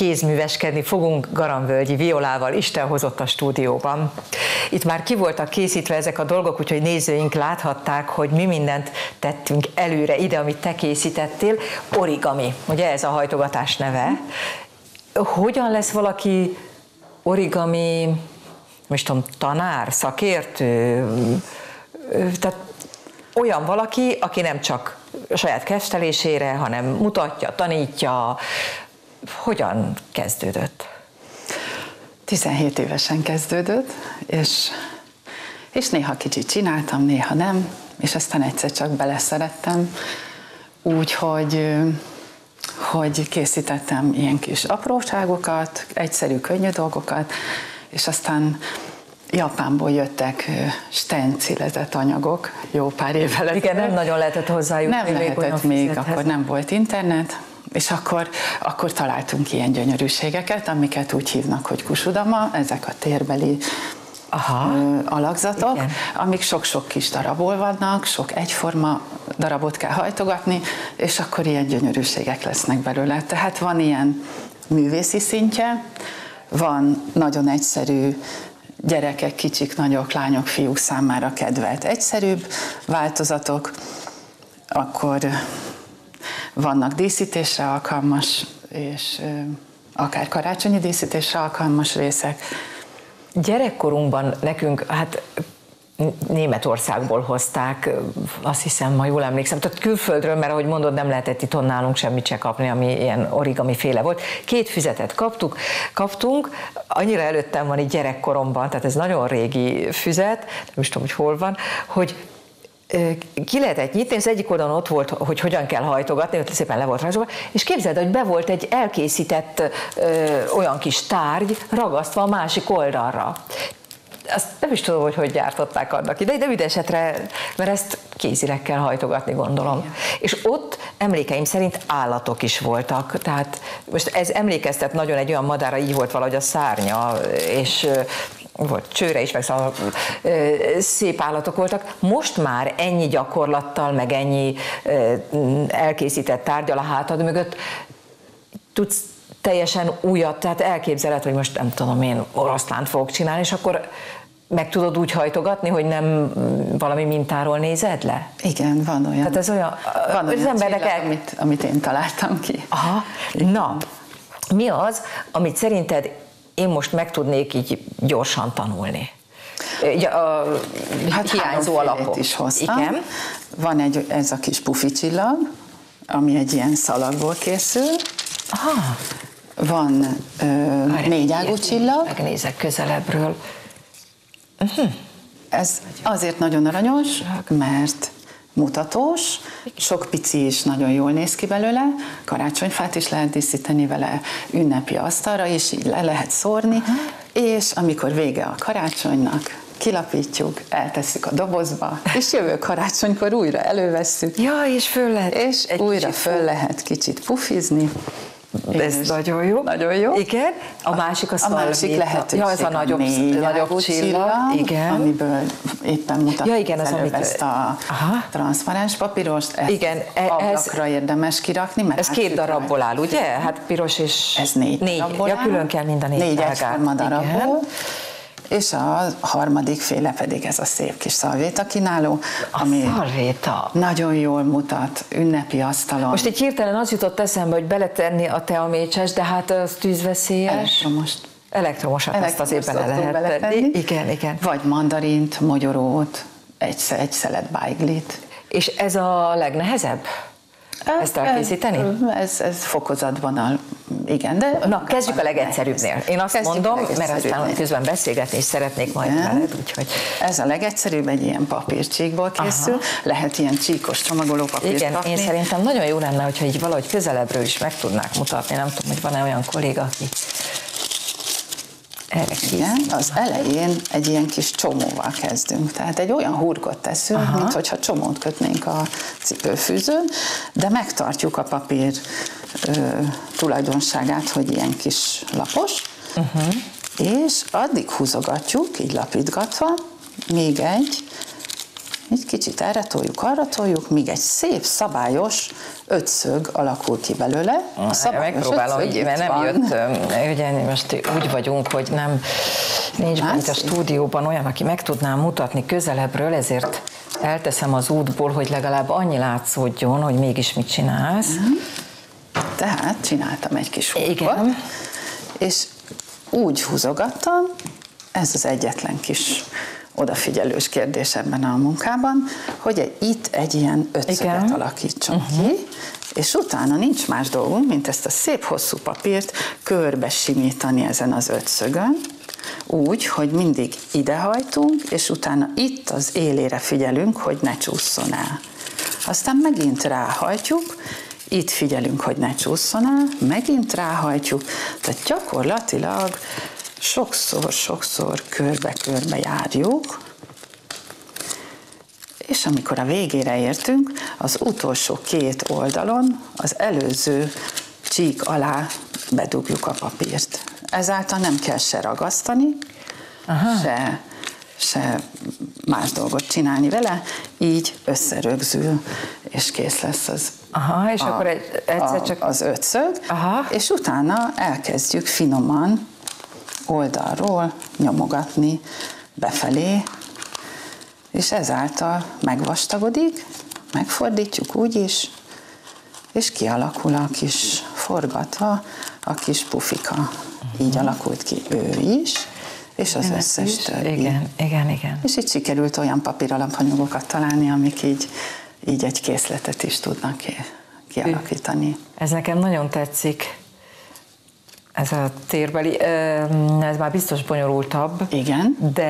kézműveskedni fogunk Garamvölgyi Violával, Isten hozott a stúdióban. Itt már ki voltak készítve ezek a dolgok, úgyhogy nézőink láthatták, hogy mi mindent tettünk előre ide, amit te készítettél. Origami, ugye ez a hajtogatás neve. Hogyan lesz valaki origami, most tudom, tanár, szakértő, tehát olyan valaki, aki nem csak saját kestelésére, hanem mutatja, tanítja. Hogyan kezdődött? 17 évesen kezdődött, és, és néha kicsit csináltam, néha nem, és aztán egyszer csak beleszerettem, úgyhogy hogy készítettem ilyen kis apróságokat, egyszerű, könnyű dolgokat, és aztán Japánból jöttek stencilezett anyagok jó pár évvel Igen, nem nagyon lehetett hozzájutni. Nem lehetett még, fizethez. akkor nem volt internet, és akkor, akkor találtunk ilyen gyönyörűségeket, amiket úgy hívnak, hogy kusudama, ezek a térbeli Aha. alakzatok, Igen. amik sok-sok kis darabból vannak, sok egyforma darabot kell hajtogatni, és akkor ilyen gyönyörűségek lesznek belőle. Tehát van ilyen művészi szintje, van nagyon egyszerű gyerekek, kicsik, nagyok, lányok, fiúk számára kedvelt egyszerűbb változatok, akkor vannak díszítésre alkalmas, és akár karácsonyi díszítésre alkalmas részek. Gyerekkorunkban nekünk, hát Németországból hozták, azt hiszem, ma jól emlékszem, tehát külföldről, mert ahogy mondod, nem lehetett itt nálunk semmit se kapni, ami ilyen origami féle volt. Két füzetet kaptuk, kaptunk, annyira előttem van itt gyerekkoromban, tehát ez nagyon régi füzet, nem is tudom, hogy hol van, hogy ki lehetett nyitni, az egyik oldalon ott volt, hogy hogyan kell hajtogatni, ott szépen le volt rajzolva, és képzeld, hogy be volt egy elkészített ö, olyan kis tárgy ragasztva a másik oldalra azt nem is tudom, hogy hogy gyártották annak ide, de minden esetre, mert ezt kézileg kell hajtogatni, gondolom. Igen. És ott emlékeim szerint állatok is voltak, tehát most ez emlékeztet nagyon egy olyan madára, így volt valahogy a szárnya, és volt csőre is, meg szóval szép állatok voltak. Most már ennyi gyakorlattal, meg ennyi elkészített tárgyal a hátad mögött tudsz teljesen újat, tehát elképzelhet, hogy most nem tudom én oroszlánt fogok csinálni, és akkor meg tudod úgy hajtogatni, hogy nem valami mintáról nézed le? Igen, van olyan. Tehát ez olyan, van olyan az embernek el... amit, amit én találtam ki. Aha, na, mi az, amit szerinted én most meg tudnék így gyorsan tanulni? A hát hiányzó alapok. is hoztam. Igen. Van egy, ez a kis pufi csillag, ami egy ilyen szalagból készül. Aha. Van ö, négy ágú csillag. Megnézek közelebbről. Uh-huh. Ez azért nagyon aranyos, mert mutatós, sok pici is nagyon jól néz ki belőle, karácsonyfát is lehet díszíteni vele, ünnepi asztalra is, így le lehet szórni, uh-huh. és amikor vége a karácsonynak, kilapítjuk, eltesszük a dobozba, és jövő karácsonykor újra elővesszük. Ja, és föl lehet. És újra föl lehet kicsit pufizni, ez nagyon jó. Nagyon jó. Igen. A másik az a másik lehetőség. Ja, ez a nagyobb, nagyobb csilla, igen. amiből éppen mutatom ja, igen, az, amit... ezt a Aha. transzparens papírost, ezt igen, e- ablakra ez, érdemes kirakni, mert Ez hát két darabból áll, ugye? Hát piros és... Ez négy, négy darabból Ja, külön kell mind a négy Négy egyforma darabból. Igen és a harmadik féle pedig ez a szép kis szalvéta kínáló, a ami szalvéta. nagyon jól mutat ünnepi asztalon. Most egy hirtelen az jutott eszembe, hogy beletenni a teamécses, de hát az tűzveszélyes. Elektromos. Elektromosat Elektromos azt azért bele lehet beletenni. Igen, igen. Vagy mandarint, mogyorót, egy, egy szelet bájglit. És ez a legnehezebb? ezt elkészíteni? Ez, ez fokozatban, igen. De Na, kezdjük a legegyszerűbbnél. Én azt kezdjük mondom, mert aztán közben beszélgetni is szeretnék majd igen. veled, úgyhogy... Ez a legegyszerűbb, egy ilyen papírcsíkból készül, Aha. lehet ilyen csíkos csomagoló papírt Igen, kapni. én szerintem nagyon jó lenne, hogyha így valahogy közelebbről is meg tudnák mutatni, nem tudom, hogy van-e olyan kolléga, aki erre Igen, az elején egy ilyen kis csomóval kezdünk. Tehát egy olyan hurkot teszünk, Aha. mint hogyha csomót kötnénk a cipőfűzőn, de megtartjuk a papír tulajdonságát, hogy ilyen kis lapos, uh-huh. és addig húzogatjuk, így lapítgatva, még egy így kicsit erre toljuk, arra toljuk, míg egy szép, szabályos ötszög alakul ki belőle. A szabályos Megpróbálom, ötszög, mert nem van. jött, ugye most úgy vagyunk, hogy nem nincs bent a stúdióban olyan, aki meg tudná mutatni közelebbről, ezért elteszem az útból, hogy legalább annyi látszódjon, hogy mégis mit csinálsz. Mm-hmm. Tehát csináltam egy kis Igen. és úgy húzogattam, ez az egyetlen kis odafigyelős kérdés ebben a munkában, hogy egy, itt egy ilyen ötszöget Igen. alakítson uh-huh. ki, és utána nincs más dolgunk, mint ezt a szép hosszú papírt körbe simítani ezen az ötszögön, úgy, hogy mindig idehajtunk, és utána itt az élére figyelünk, hogy ne csúszson el. Aztán megint ráhajtjuk, itt figyelünk, hogy ne csúszson el, megint ráhajtjuk, tehát gyakorlatilag sokszor-sokszor körbe-körbe járjuk, és amikor a végére értünk, az utolsó két oldalon az előző csík alá bedugjuk a papírt. Ezáltal nem kell se ragasztani, Aha. se se más dolgot csinálni vele, így összerögzül, és kész lesz az Aha, és a, akkor egy, egyszer csak... az ötszög, Aha. és utána elkezdjük finoman oldalról nyomogatni befelé, és ezáltal megvastagodik, megfordítjuk úgy is, és kialakul a kis forgatva a kis pufika. Így alakult ki ő is és az összes többi. Igen, igen, igen. És itt sikerült olyan papíralapanyagokat találni, amik így, így egy készletet is tudnak kialakítani. Ez nekem nagyon tetszik. Ez a térbeli, ez már biztos bonyolultabb. Igen. De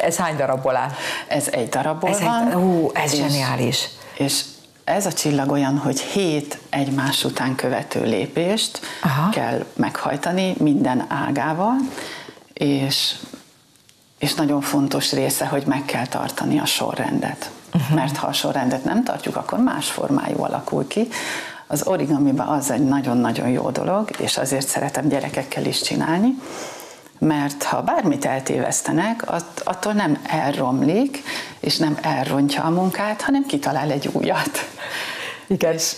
ez hány darabból áll? Ez egy darabból ez van. Egy, ú, ez és, zseniális. És ez a csillag olyan, hogy hét egymás után követő lépést Aha. kell meghajtani minden ágával, és, és nagyon fontos része, hogy meg kell tartani a sorrendet. Uh-huh. Mert ha a sorrendet nem tartjuk, akkor más formájú alakul ki. Az origamiban az egy nagyon-nagyon jó dolog, és azért szeretem gyerekekkel is csinálni, mert ha bármit eltévesztenek, attól nem elromlik, és nem elrontja a munkát, hanem kitalál egy újat. Igen. És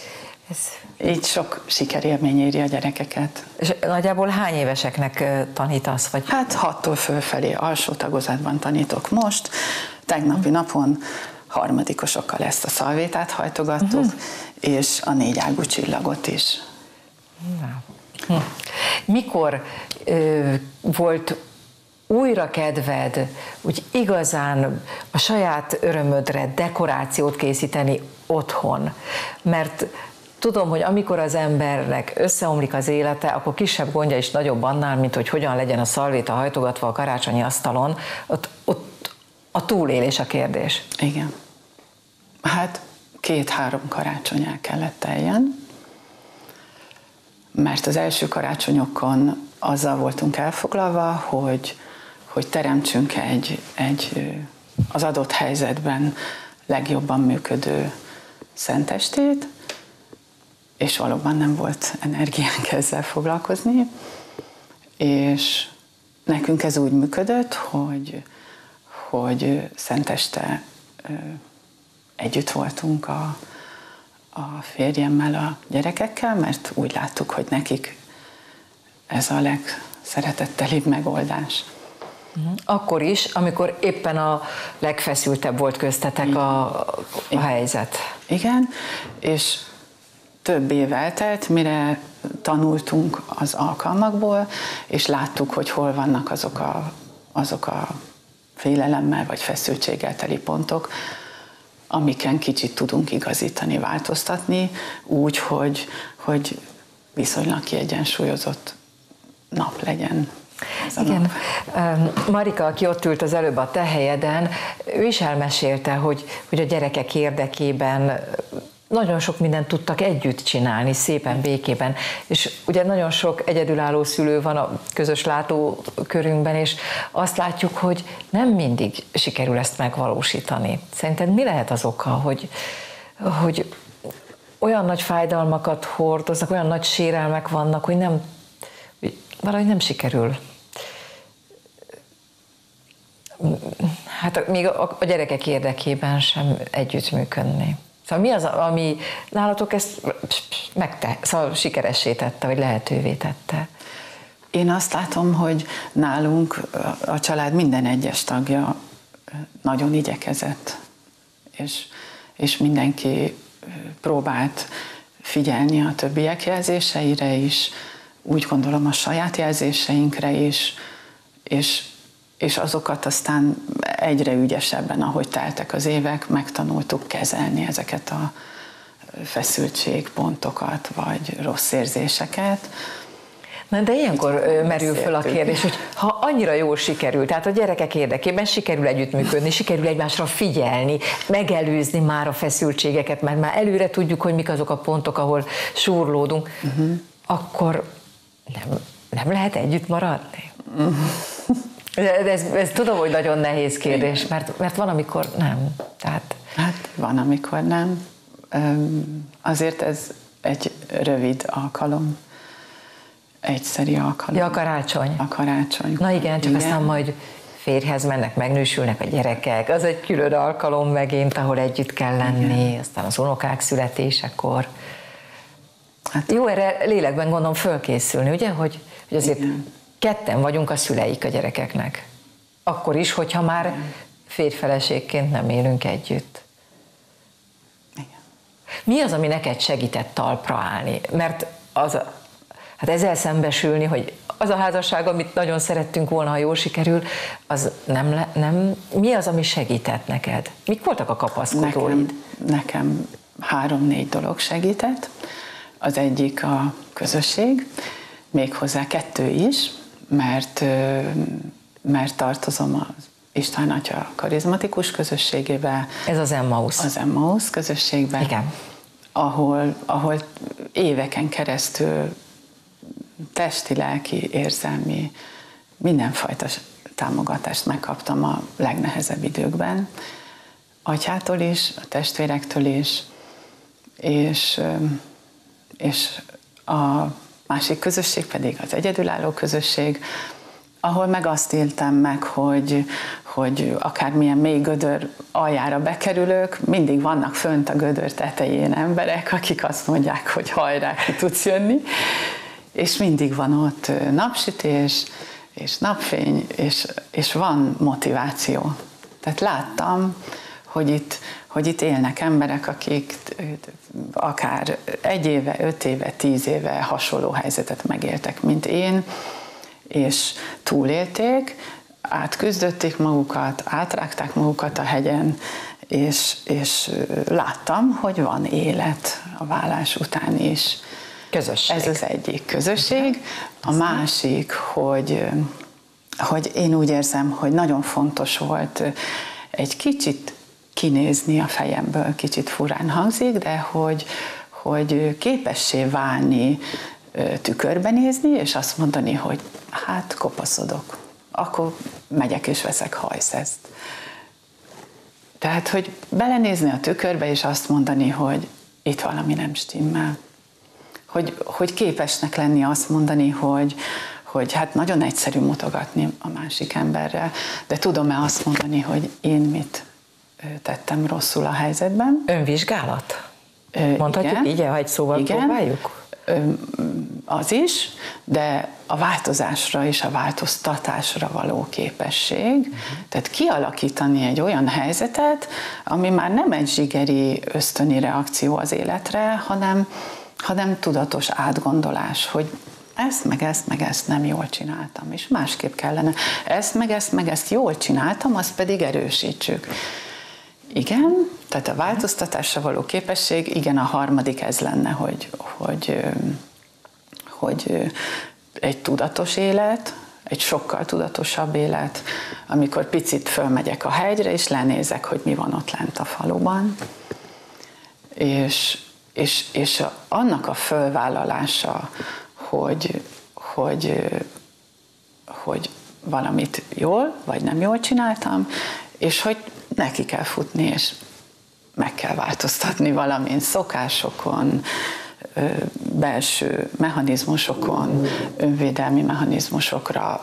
ez így sok sikerélmény éri a gyerekeket. És nagyjából hány éveseknek tanítasz? Vagy? Hát hattól fölfelé alsó tagozatban tanítok most. Tegnapi napon harmadikosokkal ezt a szalvétát hajtogattuk, uh-huh. és a négy ágú csillagot is. Hm. Mikor ö, volt újra kedved, úgy igazán a saját örömödre dekorációt készíteni otthon? Mert Tudom, hogy amikor az embernek összeomlik az élete, akkor kisebb gondja is nagyobb annál, mint hogy hogyan legyen a szalvéta hajtogatva a karácsonyi asztalon. Ott, ott a túlélés a kérdés. Igen. Hát két-három karácsony el kellett teljen, mert az első karácsonyokon azzal voltunk elfoglalva, hogy, hogy teremtsünk egy, egy az adott helyzetben legjobban működő szentestét, és valóban nem volt energiánk ezzel foglalkozni, és nekünk ez úgy működött, hogy, hogy szenteste együtt voltunk a, a férjemmel, a gyerekekkel, mert úgy láttuk, hogy nekik ez a legszeretettelibb megoldás. Mhm. Akkor is, amikor éppen a legfeszültebb volt köztetek a, a helyzet. Igen, és több év eltelt, mire tanultunk az alkalmakból, és láttuk, hogy hol vannak azok a, azok a félelemmel vagy feszültséggel teli pontok, amiken kicsit tudunk igazítani, változtatni, úgy, hogy, hogy viszonylag kiegyensúlyozott nap legyen. Igen, nap. Marika, aki ott ült az előbb a te helyeden, ő is elmesélte, hogy, hogy a gyerekek érdekében nagyon sok mindent tudtak együtt csinálni, szépen, békében. És ugye nagyon sok egyedülálló szülő van a közös látókörünkben, és azt látjuk, hogy nem mindig sikerül ezt megvalósítani. Szerinted mi lehet az oka, hogy, hogy olyan nagy fájdalmakat hordoznak, olyan nagy sérelmek vannak, hogy nem, valahogy nem sikerül Hát még a, a gyerekek érdekében sem együttműködni. Szóval mi az, ami nálatok ezt megte, szóval sikeressé tette, vagy lehetővé tette? Én azt látom, hogy nálunk a család minden egyes tagja nagyon igyekezett, és, és mindenki próbált figyelni a többiek jelzéseire is, úgy gondolom a saját jelzéseinkre is, és, és azokat aztán egyre ügyesebben, ahogy teltek az évek, megtanultuk kezelni ezeket a feszültségpontokat, vagy rossz érzéseket. Na, de ilyenkor merül föl a kérdés, hogy ha annyira jól sikerül, tehát a gyerekek érdekében sikerül együttműködni, sikerül egymásra figyelni, megelőzni már a feszültségeket, mert már előre tudjuk, hogy mik azok a pontok, ahol súrlódunk, uh-huh. akkor nem, nem lehet együtt maradni? Uh-huh. De ez, ez tudom, hogy nagyon nehéz kérdés, mert, mert van, amikor nem. Tehát... Hát van, amikor nem. Azért ez egy rövid alkalom. Egyszeri alkalom. Ja, a karácsony. A karácsony. Na igen, csak igen. aztán majd férjhez mennek, megnősülnek a gyerekek. Az egy külön alkalom megint, ahol együtt kell lenni, igen. aztán az unokák születésekor. Hát, Jó erre lélekben gondolom fölkészülni, ugye, hogy, hogy azért igen ketten vagyunk a szüleik a gyerekeknek. Akkor is, hogyha már férfeleségként nem élünk együtt. Igen. Mi az, ami neked segített talpra állni? Mert az, hát ezzel szembesülni, hogy az a házasság, amit nagyon szerettünk volna, ha jól sikerül, az nem, nem mi az, ami segített neked? Mik voltak a kapaszkodóid? Nekem, nekem három-négy dolog segített. Az egyik a közösség, méghozzá kettő is mert, mert tartozom az István Atya karizmatikus közösségébe. Ez az Emmaus. Az Emmaus közösségbe. Igen. Ahol, ahol éveken keresztül testi, lelki, érzelmi, mindenfajta támogatást megkaptam a legnehezebb időkben. Atyától is, a testvérektől is, és, és a másik közösség pedig az egyedülálló közösség, ahol meg azt éltem meg, hogy, hogy akármilyen mély gödör aljára bekerülök, mindig vannak fönt a gödör tetején emberek, akik azt mondják, hogy hajrá, ki tudsz jönni, és mindig van ott napsütés, és napfény, és, és van motiváció. Tehát láttam, hogy itt, hogy itt élnek emberek, akik akár egy éve, öt éve, tíz éve hasonló helyzetet megéltek, mint én, és túlélték, átküzdötték magukat, átrágták magukat a hegyen, és, és láttam, hogy van élet a vállás után is. Közösség. Ez az egyik közösség. A másik, hogy, hogy én úgy érzem, hogy nagyon fontos volt egy kicsit kinézni a fejemből, kicsit furán hangzik, de hogy, hogy képessé válni, tükörbe nézni, és azt mondani, hogy hát kopaszodok, akkor megyek és veszek hajszeszt. Tehát, hogy belenézni a tükörbe, és azt mondani, hogy itt valami nem stimmel. Hogy, hogy képesnek lenni azt mondani, hogy, hogy hát nagyon egyszerű mutogatni a másik emberre, de tudom-e azt mondani, hogy én mit tettem rosszul a helyzetben. Önvizsgálat? Mondhatjuk igen, így, ha egy szóval igen, próbáljuk? Az is, de a változásra és a változtatásra való képesség. Uh-huh. Tehát kialakítani egy olyan helyzetet, ami már nem egy zsigeri ösztöni reakció az életre, hanem, hanem tudatos átgondolás, hogy ezt, meg ezt, meg ezt nem jól csináltam, és másképp kellene. Ezt, meg ezt, meg ezt jól csináltam, azt pedig erősítsük. Igen, tehát a változtatásra való képesség, igen, a harmadik ez lenne, hogy, hogy, hogy egy tudatos élet, egy sokkal tudatosabb élet, amikor picit fölmegyek a hegyre, és lenézek, hogy mi van ott lent a faluban, és, és, és annak a fölvállalása, hogy, hogy, hogy valamit jól vagy nem jól csináltam, és hogy neki kell futni, és meg kell változtatni valamint szokásokon, belső mechanizmusokon, önvédelmi mechanizmusokra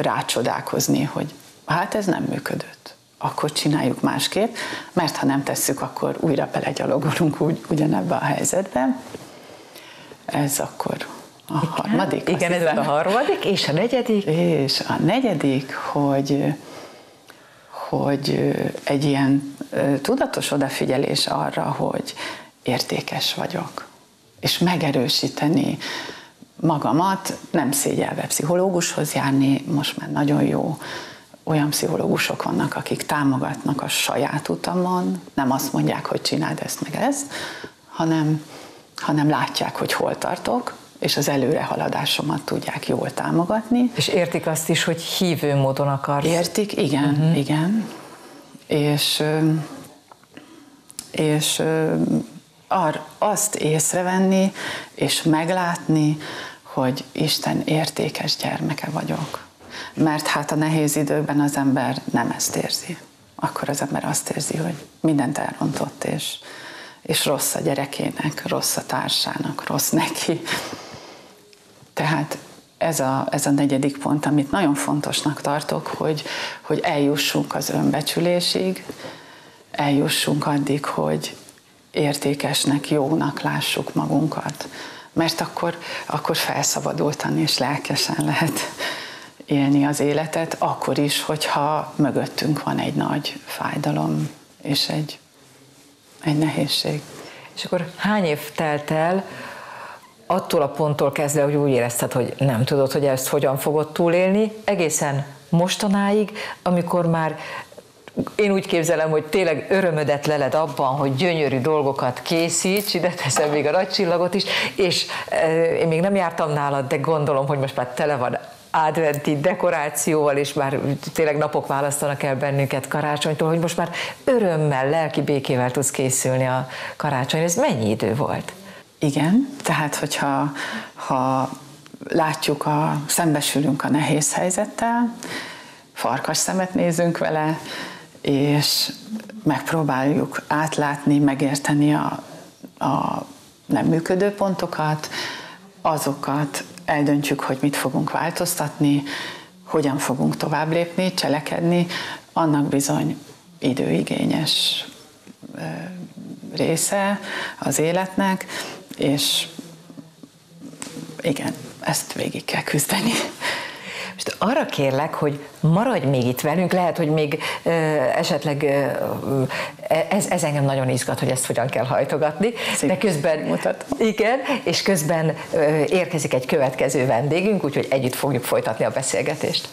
rácsodálkozni, hogy hát ez nem működött. akkor csináljuk másképp, mert ha nem tesszük, akkor újra belegyalogolunk úgy, ugyanebbe a helyzetbe. Ez akkor a igen, harmadik. Igen, ez a harmadik, és a negyedik? És a negyedik, hogy, hogy egy ilyen tudatos odafigyelés arra, hogy értékes vagyok, és megerősíteni magamat, nem szégyelve pszichológushoz járni, most már nagyon jó olyan pszichológusok vannak, akik támogatnak a saját utamon, nem azt mondják, hogy csináld ezt meg ezt, hanem, hanem látják, hogy hol tartok, és az előrehaladásomat tudják jól támogatni. És értik azt is, hogy hívő módon akarsz. Értik, igen, uh-huh. igen. És, és ar, azt észrevenni, és meglátni, hogy Isten értékes gyermeke vagyok. Mert hát a nehéz időkben az ember nem ezt érzi. Akkor az ember azt érzi, hogy mindent elrontott, és, és rossz a gyerekének, rossz a társának, rossz neki. Tehát ez a, ez a negyedik pont, amit nagyon fontosnak tartok, hogy, hogy eljussunk az önbecsülésig, eljussunk addig, hogy értékesnek, jónak lássuk magunkat. Mert akkor, akkor felszabadultan és lelkesen lehet élni az életet, akkor is, hogyha mögöttünk van egy nagy fájdalom és egy, egy nehézség. És akkor hány év telt el, attól a ponttól kezdve, hogy úgy érezted, hogy nem tudod, hogy ezt hogyan fogod túlélni, egészen mostanáig, amikor már én úgy képzelem, hogy tényleg örömödet leled abban, hogy gyönyörű dolgokat készíts, ide teszem még a nagy is, és én még nem jártam nálad, de gondolom, hogy most már tele van adventi dekorációval, és már tényleg napok választanak el bennünket karácsonytól, hogy most már örömmel, lelki békével tudsz készülni a karácsony. Ez mennyi idő volt? Igen, tehát hogyha ha látjuk, a, szembesülünk a nehéz helyzettel, farkas szemet nézünk vele, és megpróbáljuk átlátni, megérteni a, a nem működő pontokat, azokat eldöntjük, hogy mit fogunk változtatni, hogyan fogunk tovább lépni, cselekedni, annak bizony időigényes része az életnek, és igen, ezt végig kell küzdeni. Most arra kérlek, hogy maradj még itt velünk, lehet, hogy még ö, esetleg ö, ez, ez engem nagyon izgat, hogy ezt hogyan kell hajtogatni, Szép de közben mutat. Igen, és közben ö, érkezik egy következő vendégünk, úgyhogy együtt fogjuk folytatni a beszélgetést.